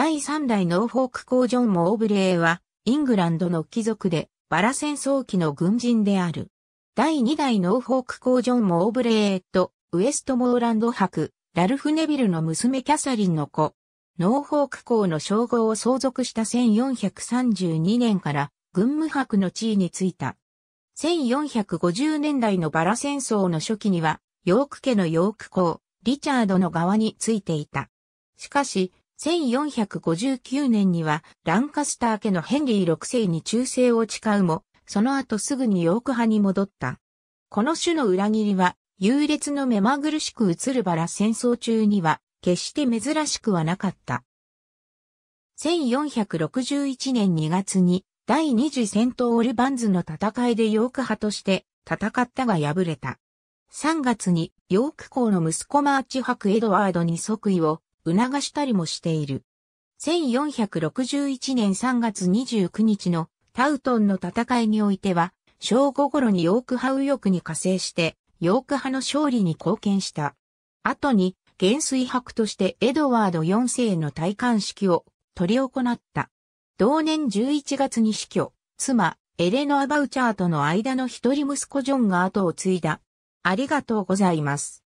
第三代ノーフォーク公ジョン・モーブレーは、イングランドの貴族で、バラ戦争期の軍人である。第二代ノーフォーク公ジョン・モーブレーと、ウエストモーランド伯、ラルフ・ネビルの娘キャサリンの子。ノーフォーク公の称号を相続した1432年から軍務伯の地位についた。1450年代のバラ戦争の初期には、ヨーク家のヨーク公、リチャードの側についていた。しかし、1459年にはランカスター家のヘンリー6世に忠誠を誓うも、その後すぐにヨーク派に戻った。この種の裏切りは、優劣の目まぐるしく映るバラ戦争中には、決して珍しくはなかった。1461年2月に、第二次戦闘オルバンズの戦いでヨーク派として戦ったが敗れた。3月にヨーク公の息子マーチ伯エドワードに即位を促したりもしている。1461年3月29日のタウトンの戦いにおいては、正午頃にヨーク派右翼に加勢して、ヨーク派の勝利に貢献した。後に、元帥伯としてエドワード4世の戴冠式を取り行った。同年11月に死去、妻、エレノア・バウチャーとの間の一人息子ジョンが後を継いだ。ありがとうございます。